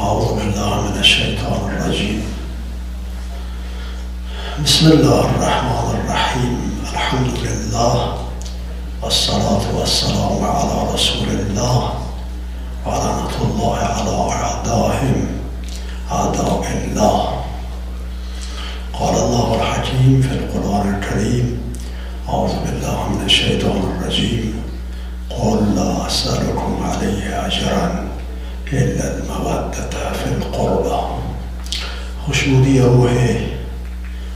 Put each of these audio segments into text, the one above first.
أعوذ بالله من الشيطان الرجيم. بسم الله الرحمن الرحيم. الحمد لله والصلاة والسلام على رسول الله. ولعنة الله على أعدائهم. أعداء الله. قال الله الحكيم في القرآن الكريم أعوذ بالله من الشيطان الرجيم. قل لا أسألكم عليه أجرا. إلا المودة في القربة. خشودي روحي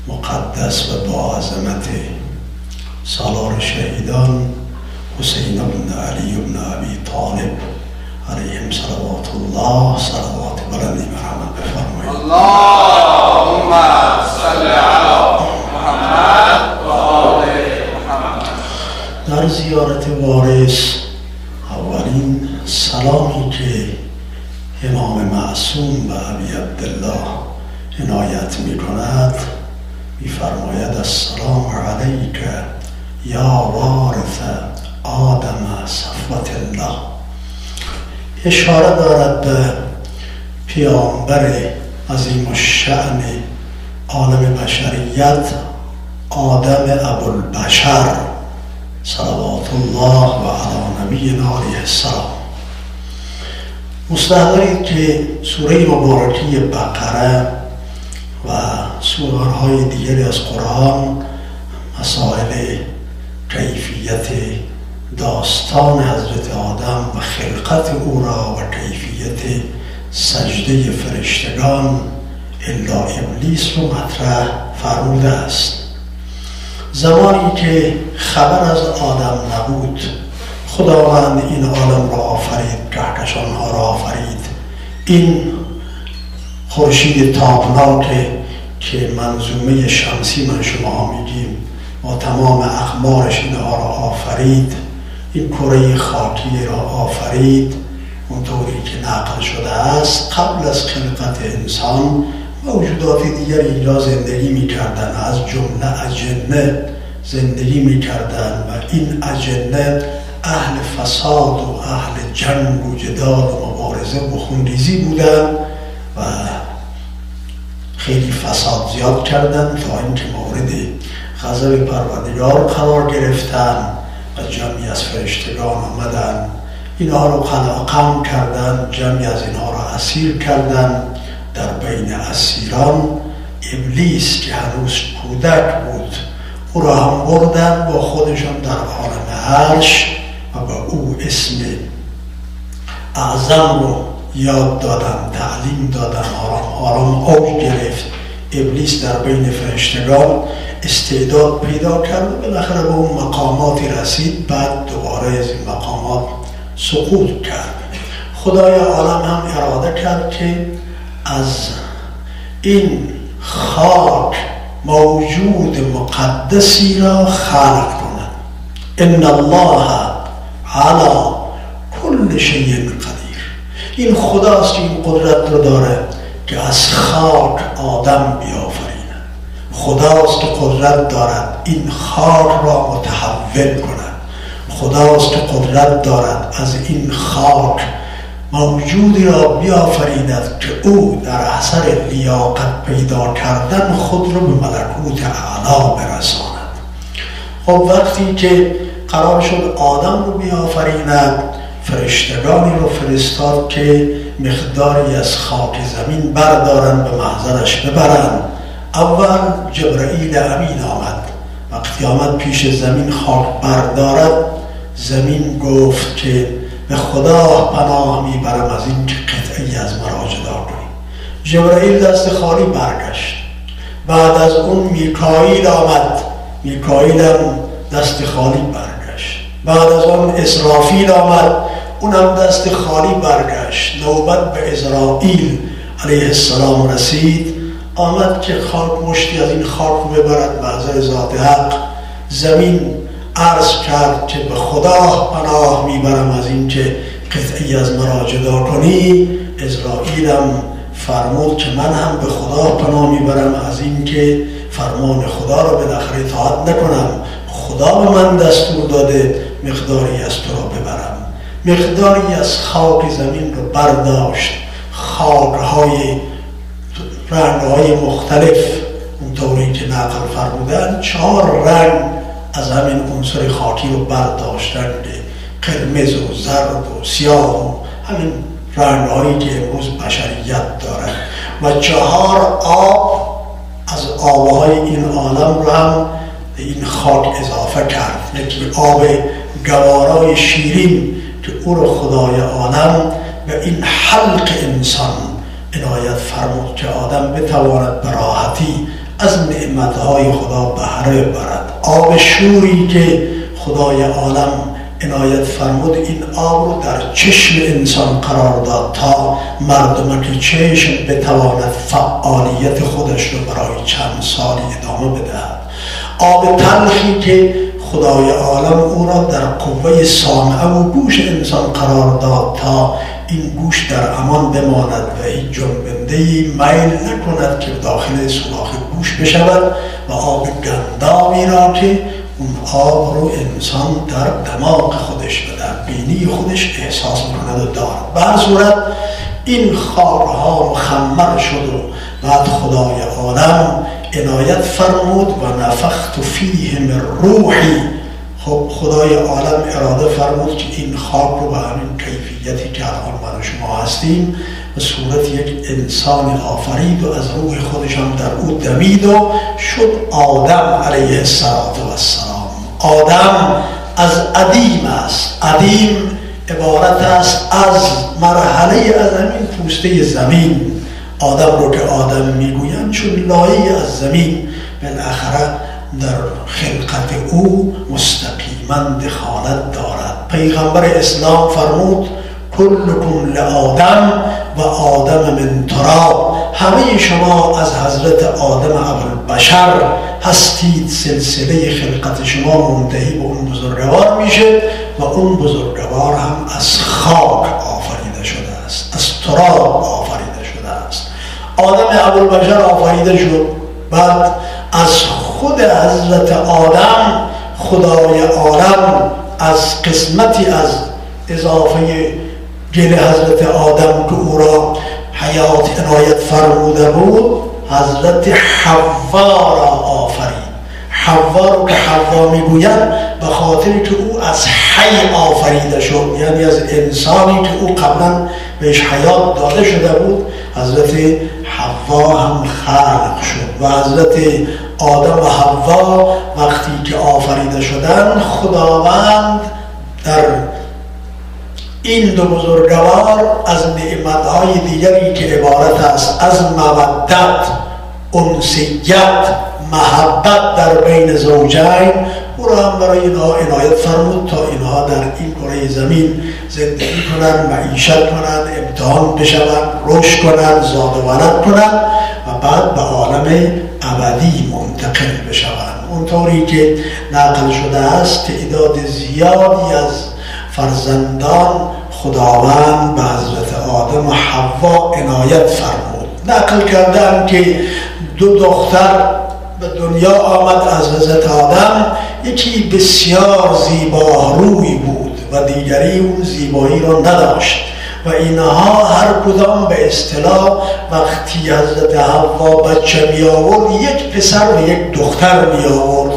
مقدس بمعظمته صلاة الشهيدان حسين بن علي بن أبي طالب عليهم صلوات الله صلوات بلدي محمد بفرمي اللهم صل على محمد وآل محمد. در زيارة وارث أولين سلامي که امام معصوم و ابی عبدالله عنایت می کند می فرماید السلام علیک یا وارث آدم صفوت الله. اشاره دارد به پیامبر عظیم الشأن عالم بشریت آدم ابوالبشر صلوات الله و علی نبینا علیه السلام. مستحضرید که سوره مبارکی بقره و سوره های دیگری از قرآن مسائل کیفیت داستان حضرت آدم و خلقت او را و کیفیت سجده فرشتگان الا ابلیس رو مطرح فرموده است. زمانی که خبر از آدم نبود خداوند این عالم را آفرید کهکشانها را آفرید. این خورشید تابناک که منظومه شمسی من شما میگیم با تمام اقمارش اینها را آفرید این کره خاکی را آفرید. اونطوری که نقل شده است قبل از خلقت انسان موجودات دیگر اینجا زندگی می‌کردن از جمله اجنه زندگی می‌کردن و این اجنه اهل فساد و اهل جنگ و جدال و مبارزه و خونریزی بودن و خیلی فساد زیاد کردن تا اینکه مورد غضب پروردگار قرار گرفتن و جمعی از فرشتگان آمدن. اینها رو قلقم کردن جمعی از اینها رو اسیر کردن در بین اسیران. ابلیس که هنوز کودک بود او را هم بردن با خودشان در عالم عرش و او اسم اعظم رو یاد دادن تعلیم دادن آرام آرام اوج گرفت. ابلیس در بین فرشتگان استعداد پیدا کرد و بالاخره به اون مقاماتی رسید. بعد دوباره از این مقامات سقوط کرد. خدای عالم هم اراده کرد که از این خاک موجود مقدسی را خلق کند. ان الله علی کل شیء قدیر. این خداست این قدرت رو داره که از خاک آدم بیافریند خداست که قدرت دارد این خاک را متحول کند خداست که قدرت دارد از این خاک موجودی را بیافریند که او در اثر لیاقت پیدا کردن خود را به ملکوت اعلا برساند. خب وقتی که قرار شد آدم رو بیافریند فرشتگانی رو فرستاد که مقداری از خاک زمین بردارن به محضرش ببرن اول جبرئیل امین آمد. وقتی آمد پیش زمین خاک بردارد زمین گفت که به خدا پناه می‌برم از این که قطعی از مرا جدا کنی. جبرائیل دست خالی برگشت. بعد از اون میکائیل آمد. میکائیل هم دست خالی برگشت. بعد از اون اسرافیل آمد. اونم دست خالی برگشت. نوبت به اسرائیل علیه السلام رسید. آمد که خاک مشتی از این خاک ببرد به ذات حق زمین عرض کرد که به خدا پناه می‌برم از اینکه قطعی از مرا جدا کنی. اسرائیلم فرمود که من هم به خدا پناه می‌برم از اینکه فرمان خدا را بالاخره اطاعت نکنم. خدا به من دستور داده مقداری از تو را ببرم. مقداری از خاک زمین رو برداشت. خاکهای رنگهای مختلف. اونطوری که نقل فرمودن چهار رنگ از همین عنصر خاکی رو برداشتن قرمز و زرد و سیاه و همین رنگهایی که امروز بشریت دارد و چهار آب از آبهای این عالم رو هم این خاک اضافه کرد. یکی آب گوارای شیرین که او رو خدای عالم به این حلق انسان عنایت فرمود که آدم بتواند به راحتی از نعمتهای خدا بهره برد آب شوری که خدای عالم عنایت فرمود این آب رو در چشم انسان قرار داد تا مردم که چشم بتواند فعالیت خودش رو برای چند سالی ادامه بدهد. آب تلخی که خدای عالم او را در قوه سامعه و گوش انسان قرار داد تا این گوش در امان بماند و این جنبنده میل نکند که داخل سوراخ گوش بشود و آب گندامی را که اون آب رو انسان در دماغ خودش و در بینی خودش احساس می‌کند و دارد. به صورت این خارها مخمر شد و بعد خدای عالم عنایت فرمود و نفخت فیه من روحی. خب خدای عالم اراده فرمود که این خاک رو به همین کیفیتی که الان من شما هستیم به صورت یک انسان آفرید و از روح خودشان در او دمید و شد آدم علیه السلام آدم از عدیم است. عدیم عبارت است از مرحله از همین پوسته زمین. آدم رو که آدم می‌گویند چون لایه از زمین بالاخره در خلقت او مستقیما دخالت دارد. پیغمبر اسلام فرمود کلکم لآدم و آدم من تراب. همه شما از حضرت آدم اول بشر هستید سلسله خلقت شما منتهی به اون بزرگوار میشه و اون بزرگوار هم از خاک آفریده شده است از تراب آفریده آدم اول بشر آفریده شد. بعد از خود حضرت آدم خدای عالم از قسمتی از اضافه گل حضرت آدم که او را حیات عنایت فرموده بود حضرت حوا را آفرید. حوا رو که حوا می‌گوید به خاطر که او از حی آفریده شد. یعنی از انسانی که او قبلا بهش حیات داده شده بود حضرت حوا هم خلق شد و حضرت آدم و حوا وقتی که آفریده شدن خداوند در این دو بزرگوار از نعمتهای دیگری که عبارت است از مودت انسیت محبت در بین زوجین او را هم برای اینها عنایت فرمود تا اینها در این کره زمین زندگی کنند معیشت کنند امتحان بشوند رشد کنند زاد و ولد کنند و بعد به عالم ابدی منتقل بشوند. اونطوری که نقل شده است تعداد زیادی از فرزندان خداوند به حضرت آدم و حوا عنایت فرمود. نقل کردن که دو دختر به دنیا آمد از حضرت آدم یکی بسیار زیبا روی بود و دیگری اون زیبایی را نداشت و اینها هر کدام به اصطلاح وقتی حضرت حوا بچه می آورد یک پسر و یک دختر می آورد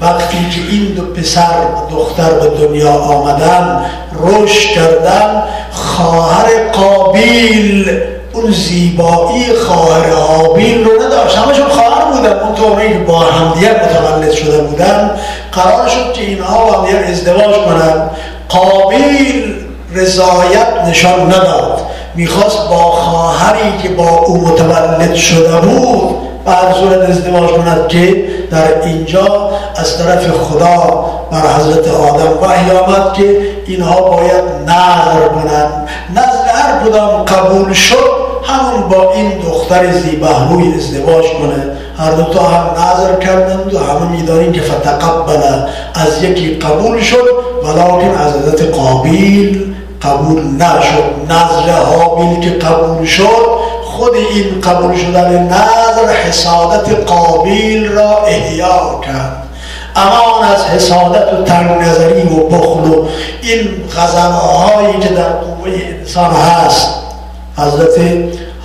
وقتی که این دو پسر دختر به دنیا آمدن رشد کردن خواهر قابیل اون زیبایی خواهر حابیل رو نداشت. همشون خواهر بودن. اون طوری که با همدیگر متولد شده بودن. قرار شد که اینها با همدیگر ازدواج کنند. قابیل رضایت نشان نداد. می‌خواست با خواهری که با او متولد شده بود بعد صورت ازدواج کند که در اینجا از طرف خدا بر حضرت آدم وحی آمد که اینها باید نظر کنند. نظر هر کدام قبول شد همون با این دختر زیبهروی ازدواج کنه. دوتا هم نظر کردند و همه می‌دانیم که فتقبل از یکی قبول شد ولیکن از حضرت قابیل قبول نشد. نظر حابیل که قبول شد خود این قبول شدن نظر حسادت قابیل را احیا کرد. امان از حسادت و تنگ نظری و بخل و این غزنه هایی که در قوه انسان هست حضرت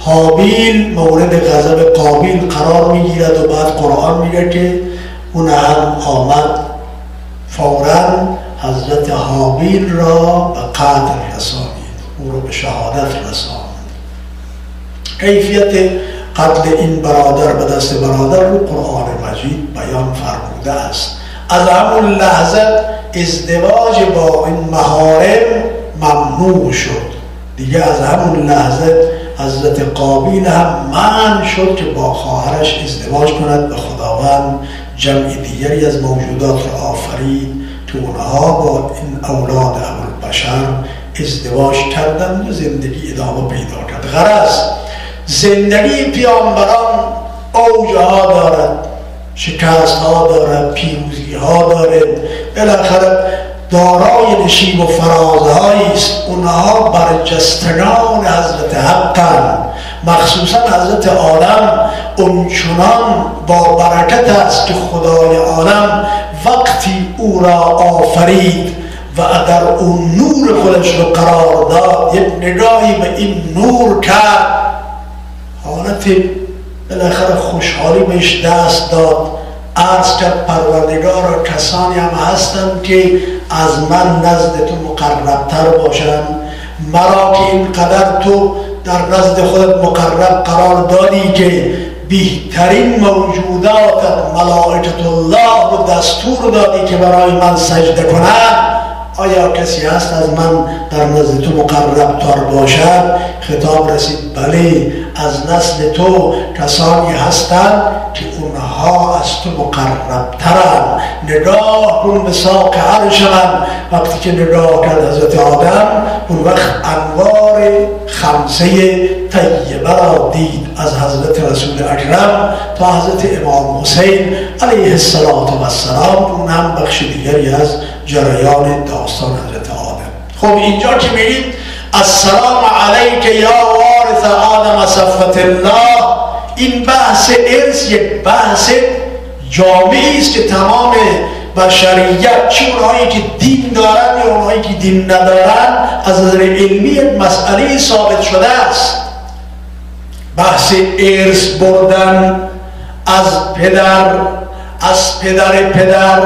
حابیل مورد غضب قابیل قرار می‌گیرد و بعد قرآن میگه که اون هم آمد فورا حضرت حابیل را به قتل رسانید. او را به شهادت رساند کیفیت قتل این برادر به دست برادر رو قرآن مجید بیان فرموده است. از همون لحظه ازدواج با این محارم ممنوع شد. دیگه از همون لحظه حضرت قابیل هم من شد که با خواهرش ازدواج کند به خداوند جمع دیگری از موجودات را آفرید. که اونها با این اولاد اول بشر ازدواج کردن و زندگی ادامه پیدا کرد. غرض زندگی پیامبران اوجها دارد شکست ها دارد پیروزی ها دارد. بالاخره دارای نشیب و فرازهایی است. اونها برجستگان حضرت حقن مخصوصا حضرت آدم اونچنان با برکت است که خدای عالم وقتی او را آفرید و اگر اون نور خودش رو قرار داد یک نگاهی به این نور کرد حالت بالاخره خوشحالی بهش دست داد. عرض کرد پروردگار کسانی هم هستند که از من نزد تو مقربتر باشند. مرا که اینقدر تو در نزد خودت مقرب قرار دادی که بهترین موجودات ملائکت الله رو دستور دادی که برای من سجده کنند آیا کسی هست از من در نزد تو مقرب تر باشد؟ خطاب رسید بله. از نسل تو کسانی هستند که اونها از تو مقرب ترن نگاه کن به ساق عرشم وقتی که نگاه کرد حضرت آدم اون وقت انوار خمسه طیبه را دید از حضرت رسول اکرم تا حضرت امام حسین علیه السلام اون هم بخش دیگری از جریان داستان حضرت آدم. خب اینجا که میریم السلام علیک یا وارث صفت الله این بحث ارث یک بحث جامعی است که تمام بشریت چه اونهایی که دین دارن یا اونهایی که دین ندارن از نظر علمی مسئله ثابت شده است. بحث ارث بردن از پدر از پدر پدر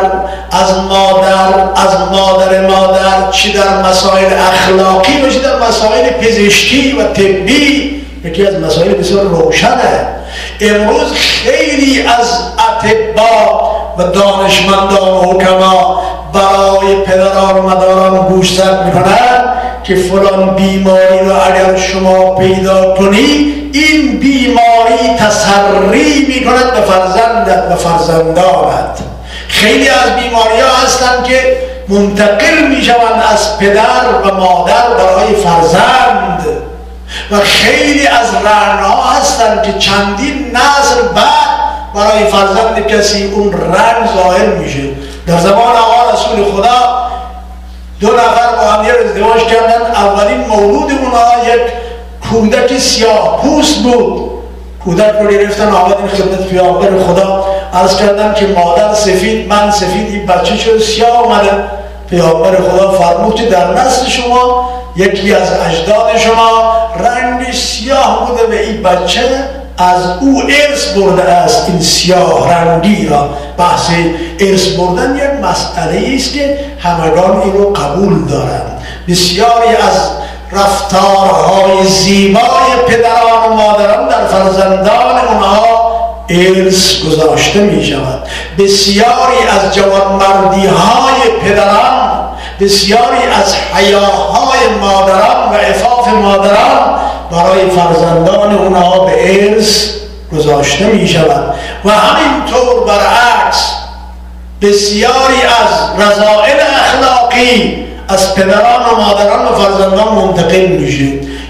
از مادر از مادر مادر چی در مسائل اخلاقی و چی در مسائل پزشکی و طبی. یکی از مسائل بسیار روشنه. امروز خیلی از اطبا و دانشمندان و حکما برای پدران و مداران گوشزد می‌کنن که فلان بیماری رو اگر شما پیدا کنی این بیماری تسری می‌کند به فرزندت و فرزندانت. خیلی از بیماری ها هستند که منتقل می‌شوند از پدر و مادر برای فرزند. و خیلی از رنها هستند که چندین نسل بعد برای فرزند کسی اون رنگ ظاهر میشه. در زمان آقا رسول خدا دو نفر با هم ازدواج کردن. اولین مولود اونها یک کودک سیاه پوست بود. کودک رو گرفتن آمدن خدمت پیامبر خدا عرض کردن که مادر سفید من سفید این بچه شد سیاه آمده پیامبر خدا فرمود که در نسل شما یکی از اجداد شما رنگ سیاه بوده به این بچه از او ارث برده است این سیاه رنگی را. بحث ارث بردن یک مسئله است که همگان این رو قبول دارند. بسیاری از رفتارهای زیبای پدران و مادران در فرزندان اونها ارث گذاشته می شود بسیاری از جوانمردی های پدران بسیاری از حیاهای مادران و عفاف مادران برای فرزندان اونها به ارث گذاشته می شود و همینطور برعکس بسیاری از رضائل اخلاقی از پدران و مادران و فرزندان منتقل میشه.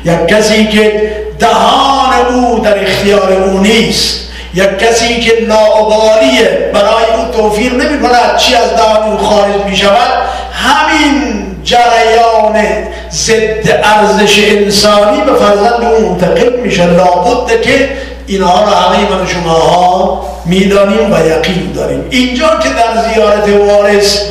یک کسی که دهان او در اختیار او نیست یک کسی که لاعبالیه برای او توفیر نمی کند چی از دهان او خارج می شود همین جریان ضد ارزش انسانی به فرزند او منتقل میشه. لابد که اینها را همه من شما ها می‌دانیم و یقین داریم. اینجا که در زیارت وارث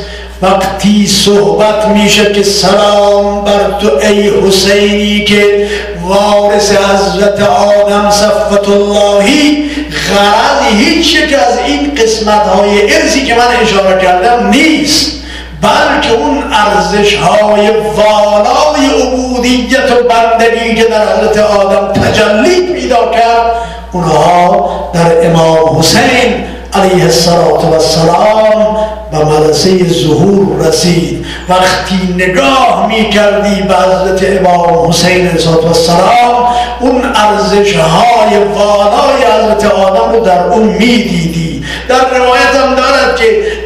وقتی صحبت میشه که سلام بر تو ای حسینی که وارث حضرت آدم صفت اللهی غرض هیچ یک از این قسمت های ارزی که من اشاره کردم نیست. بلکه اون ارزش های والای عبودیت و بندگی که در حضرت آدم تجلی پیدا کرد اونها در امام حسین علیه السلام به مدرسه ظهور رسید. وقتی نگاه می کردی به حضرت امام حسین السلام اون ارزش های والای حضرت آدم رو در اون می دیدی در روایت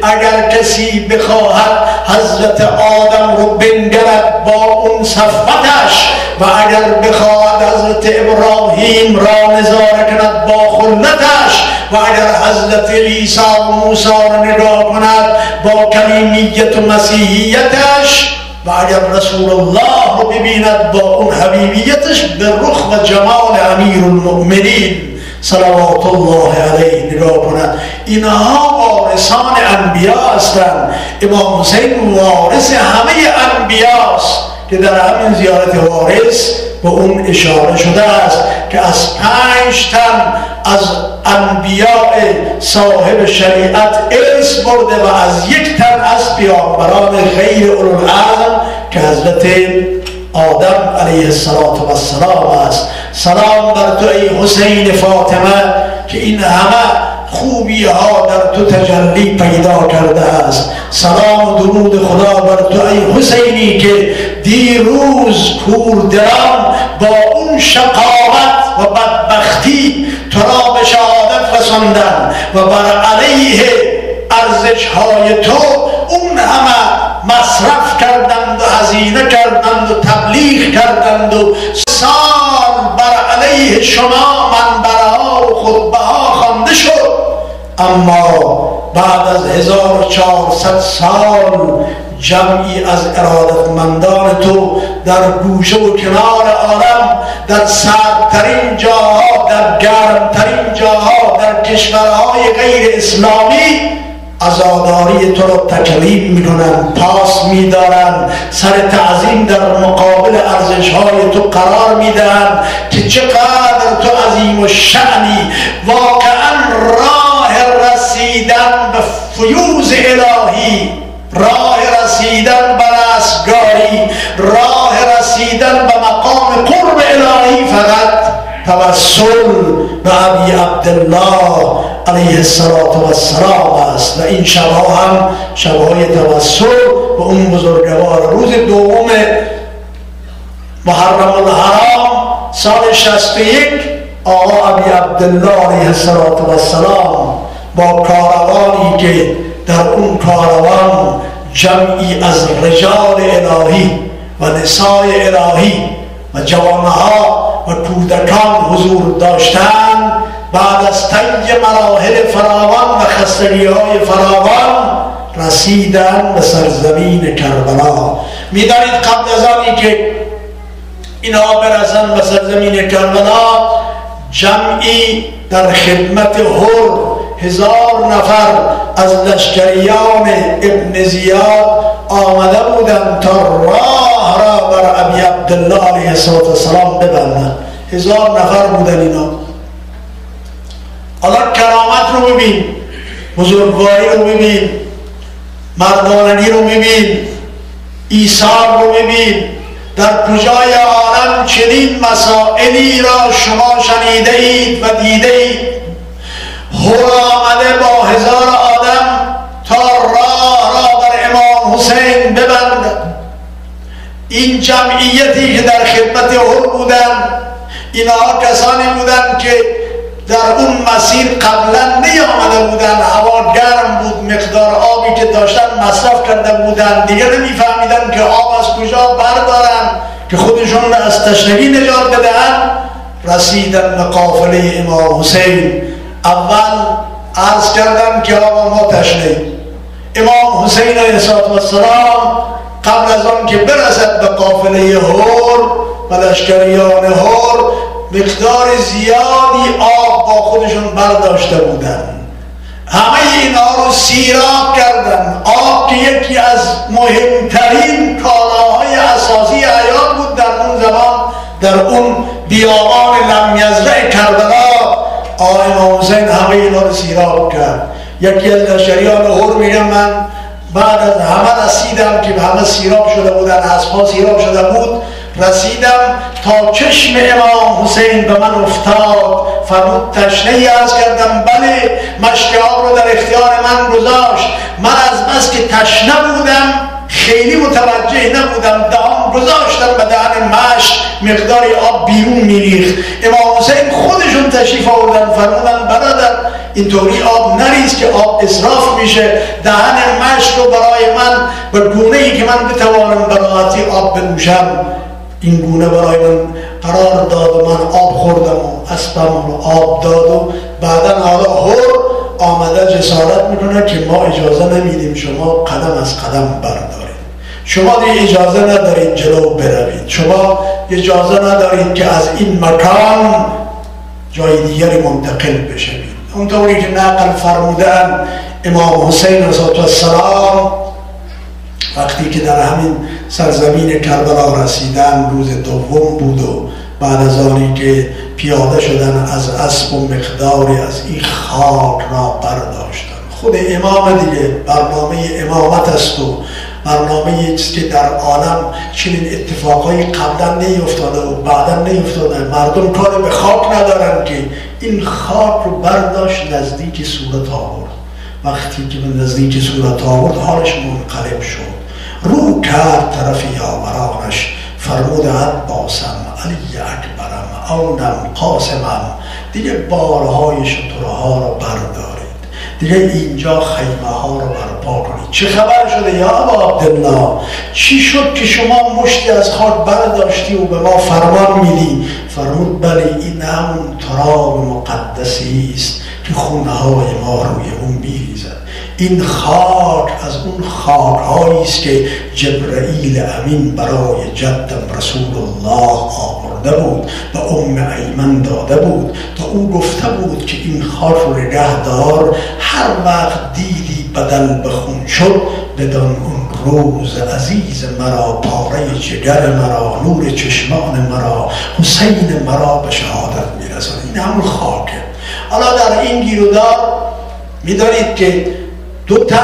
اگر کسی بخواهد حضرت آدم رو بنگرد با اون صفتش و اگر بخواهد حضرت ابراهیم را نظاره کند با خلتش و اگر حضرت عیسی و موسی را نگاه کند با کلیمیت و مسیحیتش و اگر رسول الله رو ببیند با اون حبیبیتش به رخ و جمال امیر المؤمنین صلوات الله علیه نگاه کند. اینها وارثان انبیا هستند. امام حسین وارث همه انبیاست که در همین زیارت وارث به اون اشاره شده است که از پنج تن از انبیاء صاحب شریعت ارث برده و از یک تن از پیامبران غیر اولوالعزم که حضرت آدم علیه السلام است. سلام بر تو ای حسین فاطمه که این همه خوبی ها در تو تجلی پیدا کرده است. سلام و درود خدا بر تو ای حسینی که دیروز کوردران با اون شقاوت و بدبختی تو را به شهادت رساندن و بر علیه ارزش های تو اون همه مصرف کردند و هزینه کردند و تبلیغ کردند و سال بر علیه شما منبرها و خطبه ها خوانده شد. اما بعد از 1400 سال جمعی از ارادتمندان تو در گوشه و کنار عالم در سردترین جاها در گرمترین جاها در کشورهای غیر اسلامی ازاداری تو رو تکریم می‌کنن پاس میدارن سر تعظیم در مقابل ارزش های تو قرار میدن که چقدر تو عظیم و شعنی واقعا راه رسیدن به فیوز الهی راه رسیدن به رستگاری توسل به ابی عبدالله علیه السلام است. و این شبها هم شبهای توسل به اون بزرگوار روز دوم محرم الحرام سال 61 آقا ابی عبدالله علیه السلام با کاروانی که در اون کاروان جمعی از رجال الهی و نسای الهی و جوانها و کودکان حضور داشتند بعد از تنگ مراحل فراوان و خستگی های فراوان رسیدن به سرزمین کربلا. می‌دانید قبل از آنی که اینها برسن به سرزمین کربلا جمعی در خدمت هر هزار نفر از لشکریان ابن زیاد آمده بودند تا راه را بر ابی عبدالله علیه السلام ببندند هزار نفر بودن اینا. حالا کرامت رو ببین. بزرگواری رو ببین. مردانگی رو ببین. ایثار رو ببین. در کجای عالم چنین مسائلی را شما شنیده اید و دیده اید هر آمده با این جمعیتی که در خدمت هر بودن اینها کسانی بودن که در اون مسیر قبلا نیامده بودن هوا گرم بود مقدار آبی که داشتن مصرف کرده بودن. دیگه نمیفهمیدن که آب از کجا بردارن که خودشون را از تشنگی نجات بدهن. رسیدن به قافله امام حسین. اول عرض کردم که آقا ما تشنه امام حسین علیه السلام قبل از آن که برسد به قافله هور و لشکریان هور مقدار زیادی آب با خودشون برداشته بودن همه اینا رو سیراب کردن آب که یکی از مهمترین کالاهای اساسی حیات بود در اون زمان در اون بیابان لمیزره کربلا آقای حسین همه اینا رو سیراب کرد. یکی از لشکریان هر میگم من بعد از همه رسیدم که همه سیراب شده بودن اسبا سیراب شده بود. رسیدم تا چشم امام حسین به من افتاد. فرمود تشنه ای از کردم بله مشک آب رو در اختیار من گذاشت. من از بس که تشنه بودم خیلی متوجه نبودم دهان گذاشتم به دهن مشک مقداری آب بیرون میریخت. امام حسین خودشون تشریف آوردن فرمودن برادر اینطوری آب نریز که آب اصراف میشه دهن مشک رو برای من به گونه ای که من بتوانم براحتی آب بنوشم. این گونه برای من قرار داد و من آب خوردم و اسبم رو آب داد و بعدا حالا هر آمده جسارت می‌کنه که ما اجازه نمیدیم شما قدم از قدم بردارید. شما دیگه اجازه ندارید جلو بروید. شما اجازه ندارید که از این مکان جای دیگری منتقل بشوید. اونطوری که نقل فرمودن امام حسین رضا السلام وقتی که در همین سرزمین کربلا رسیدن روز دوم بود و بعد از آنی که پیاده شدن از اسب و مقداری از این خاک را برداشتن. خود امام دیگه برنامه امامت است و برنامه چیزی که در عالم چنین اتفاقایی قبلا نیفتاده و بعدا نیفتاده مردم کار به خاک ندارن که این خاک رو برداشت نزدیک صورت آورد. وقتی که به نزدیک صورت آورد حالش منقلب شد. رو کرد طرف یاورانش فرمود باسم علی اکبرم اونم قاسمم. دیگه بارهای شطورها رو بردارید دیگه اینجا خیمه ها رو برپا کنید. چه خبر شده یا ابا عبدالله؟ چی شد که شما مشتی از خاک برداشتی و به ما فرمان میدی؟ فرمود بله این همون تراب مقدسی است که خونه های ما روی اون میریزد. این خاک از اون خاک است که جبرئیل امین برای جدم رسول الله آورده بود و ام ایمن داده بود تا او گفته بود که این خاک رو نگه دار هر وقت دیدی بدن بخون شد بدان اون روز عزیز مرا پاره جگر مرا نور چشمان مرا حسین مرا به شهادت می‌رسد این همون خاکه. حالا در این گیرودار می‌دانید که دو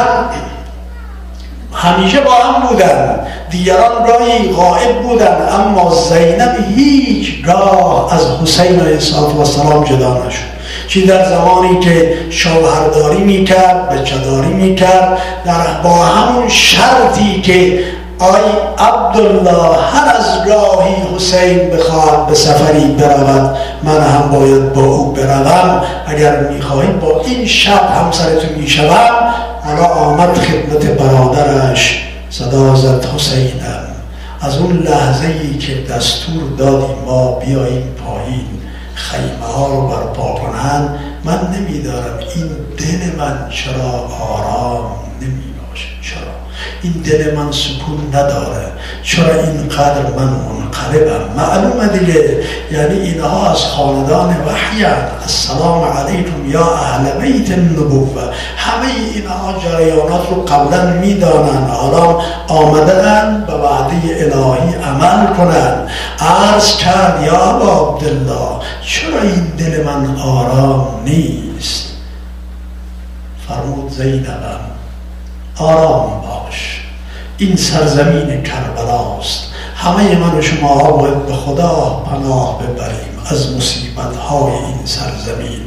همیشه با هم بودن. دیگران گاهی غائب بودن اما زینب هیچ گاه از حسین علیه السلام جدا نشد. چی در زمانی که شوهرداری می‌کرد بچهداری می‌کرد در با همون شرطی که آی عبدالله هر از گاهی حسین بخواد به سفری برود من هم باید با او بروم. اگر می‌خواهید با این شب همسرتون می‌شوم حالا آمد خدمت برادرش صدا زد حسینم از اون لحظه ای که دستور دادیم ما بیاییم پایین خیمه ها رو برپا کنن من نمیدارم این دل من چرا آرام نمی باشه چرا؟ این دل من سکون نداره. چرا اینقدر من منقلبم معلومه دیگه. یعنی اینها از خاندان وحیان السلام علیکم یا اهل بیت النبوه همه اینها جریانات رو قبلا می‌دانن. حالا آمدن به وعده الهی عمل کنن. عرض کرد یا عبدالله چرا این دل من آرام نیست؟ فرمود زینبم آرام باش. این سرزمین کربلاست. همه من و شما باید به خدا پناه ببریم از مصیبت های این سرزمین.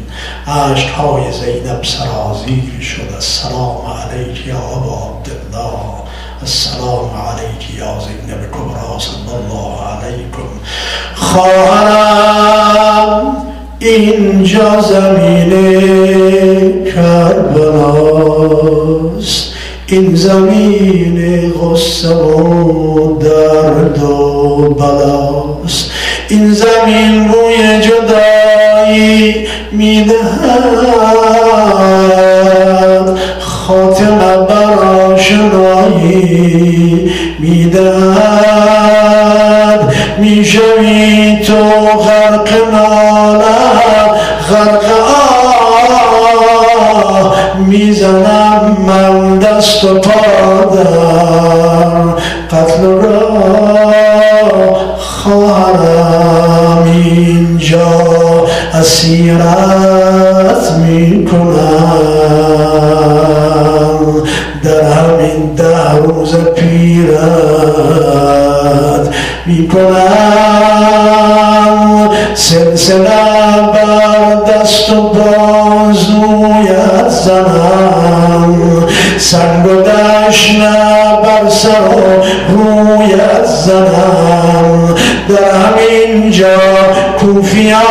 عشق های زینب سرازیر شد. السلام علیک یا ابا عبدالله. السلام علیک یا زینب کبرا. صلی الله علیکم. خواهرم اینجا زمین کربلاست. این زمین غصه و درد و بلاست. این زمین بوی جدایی می‌دهد.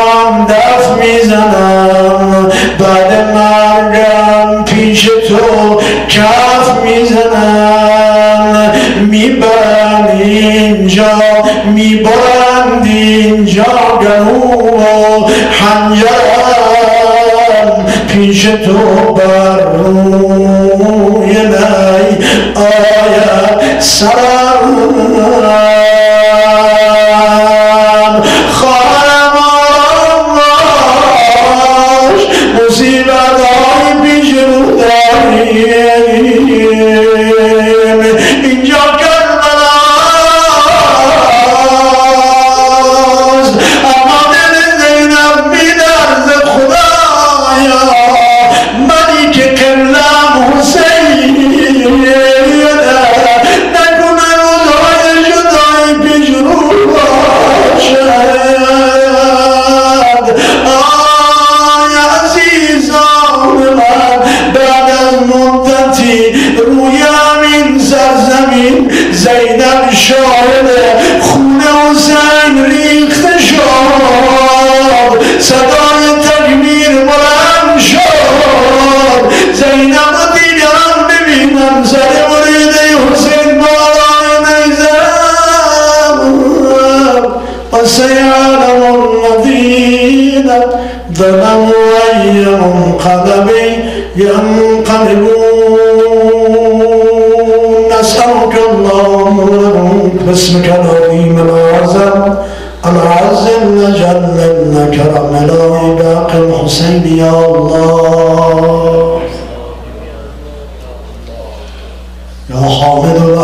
کوفیان دف می‌زنم. بعد مرگم پیش تو کف می‌زنم. می‌برند اینجا می‌برند اینجا گنو و حنجرم پیش تو بر روی نی آید. سرم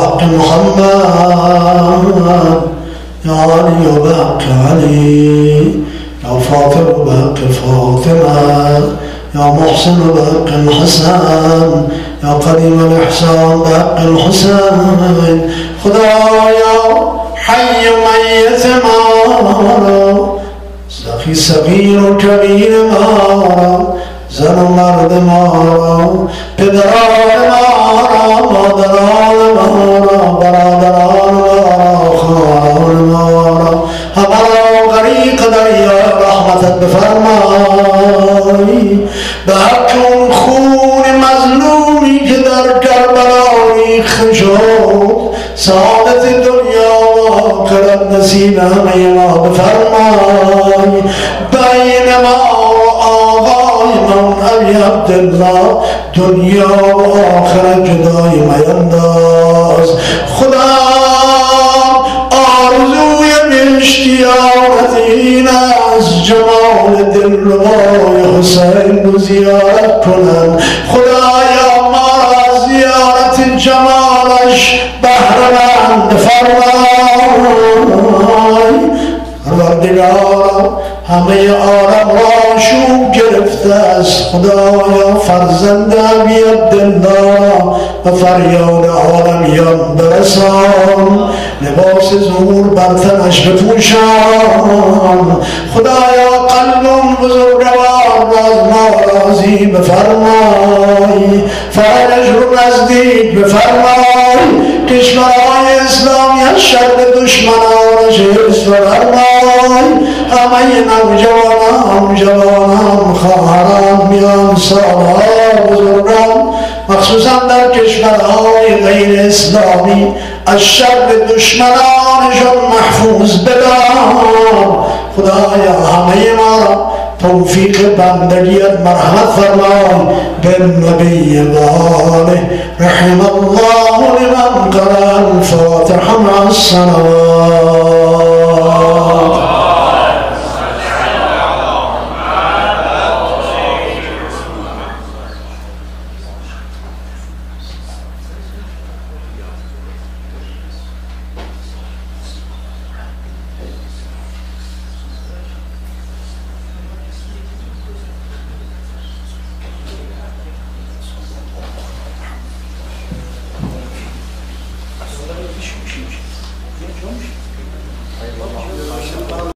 حق محمد. يا علي وباك علي. يا فاطم وباك فاطمة. يا محسن باق الحسن. يا قديم الإحسان باق الحسن. خدايا حي من يزمع سخي صغير كبير ما. زن و مرد مارا پدران مارا مادران مارا برادران مارا خواهران مارا همه را غریق دریا رحمتت بفرمای. به اون خون مظلومی که در کربلا ریخته شد سعادت دنیا و آخرت نصیب همه ما بفرمای. بین ما علی عبدالله دنیا و آخرت جدای مینداز خدا آرزوی اشتیاقت این از جمال دلربای حسین رو زیارت کنم. خدایا ما را زیارت جمالش بهرمند فرمای. پروردگارا همه عالم را شوم گرفته است. خدایا فرزند ابی عبدالله و فریاد عالمیان برسان. لباس زور بر تنش بپوشان. خدایا قلب بزرگوار باز ما راضی بفرمای. فرجش رو نزدیک بفرمای. کشورهای اسلامی از شر دشمنانش حفظ فرمای. همه نوجوانان جوانان خواهران میان سالها بزرگان مخصوصا در کشورهای غیر اسلامی. از شر دشمنانشون محفوظ بدار. خدایا همه ما را توفیق بندگیت مرحمت فرمای بالنبی و آله رحم الله لمن قرأ الفاتحة مع الصلوات